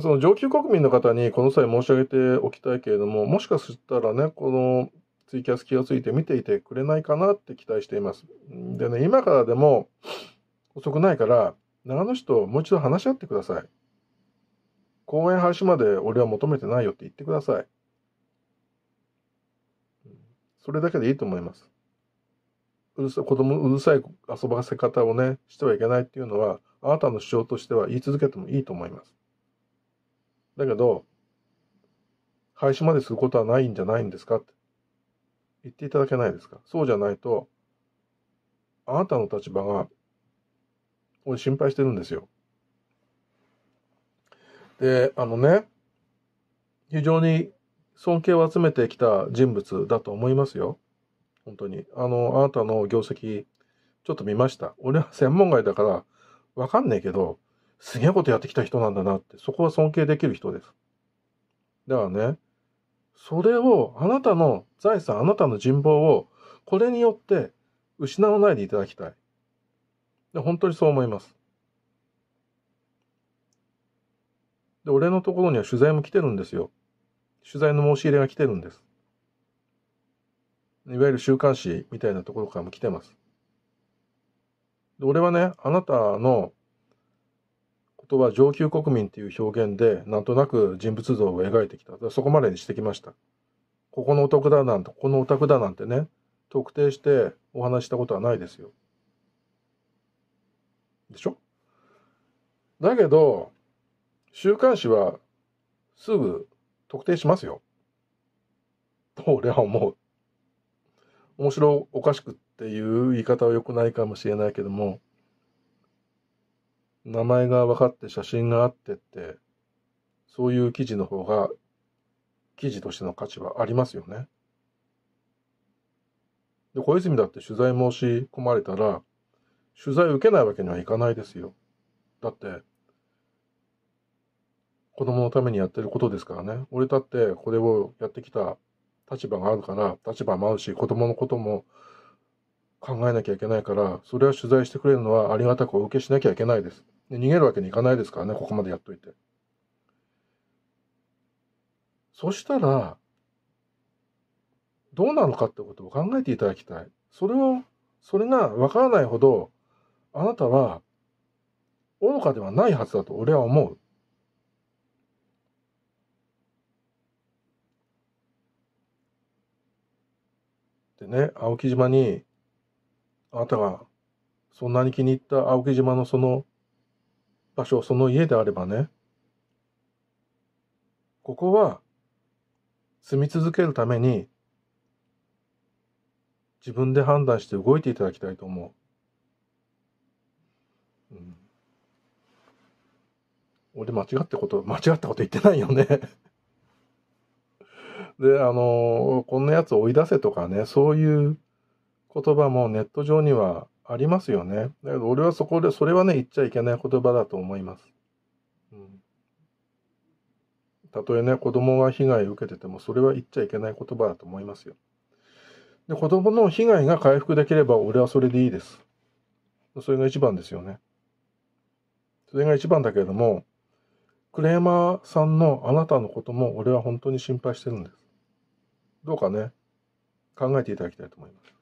その上級国民の方にこの際申し上げておきたいけれども、もしかしたらね、このツイキャス気がついて見ていてくれないかなって期待しています。でね、今からでも遅くないから、長野市ともう一度話し合ってください。公園廃止まで俺は求めてないよって言ってください。それだけでいいと思います。うるさ子供うるさい遊ばせ方をね、してはいけないっていうのは、あなたの主張としては言い続けてもいいと思います。だけど、廃止まですることはないんじゃないんですか？って言っていただけないですか？そうじゃないと、あなたの立場が、俺心配してるんですよ。で、あのね、非常に尊敬を集めてきた人物だと思いますよ。本当に。あの、あなたの業績、ちょっと見ました。俺は専門外だから、わかんねえけど、すげえことやってきた人なんだなって、そこは尊敬できる人です。だからね、それを、あなたの財産、あなたの人望を、これによって失わないでいただきたい。で本当にそう思います。で、俺のところには取材も来てるんですよ。取材の申し入れが来てるんです。いわゆる週刊誌みたいなところからも来てます。で俺はね、あなたのことは上級国民っていう表現で、なんとなく人物像を描いてきた。そこまでにしてきました。ここのお宅だなんて、ここのお宅だなんてね、特定してお話したことはないですよ。でしょ？だけど、週刊誌はすぐ特定しますよ。と俺は思う。面白おかしくっていう言い方は良くないかもしれないけども、名前が分かって写真があってって、そういう記事の方が、記事としての価値はありますよね。で、小泉だって取材申し込まれたら、取材受けないわけにはいかないですよ。だって、子供のためにやってることですからね。俺だってこれをやってきた立場があるから、立場もあるし、子供のことも考えなきゃいけないから、それは取材してくれるのはありがたくお受けしなきゃいけないです。で逃げるわけにいかないですからね、ここまでやっといて。そしたら、どうなのかってことを考えていただきたい。それを、それがわからないほど、あなたは愚かではないはずだと俺は思う。でね、青木島に、あなたがそんなに気に入った青木島のその場所、その家であればね、ここは住み続けるために自分で判断して動いていただきたいと思う。うん、俺間違ったこと、間違ったこと言ってないよね。で、あの、こんなやつ追い出せとかね、そういう言葉もネット上にはありますよね。だけど俺はそこで、それはね、言っちゃいけない言葉だと思います。うん。たとえね、子供が被害を受けてても、それは言っちゃいけない言葉だと思いますよ。で、子供の被害が回復できれば、俺はそれでいいです。それが一番ですよね。それが一番だけれども、クレーマーさんのあなたのことも俺は本当に心配してるんです。どうかね、考えていただきたいと思います。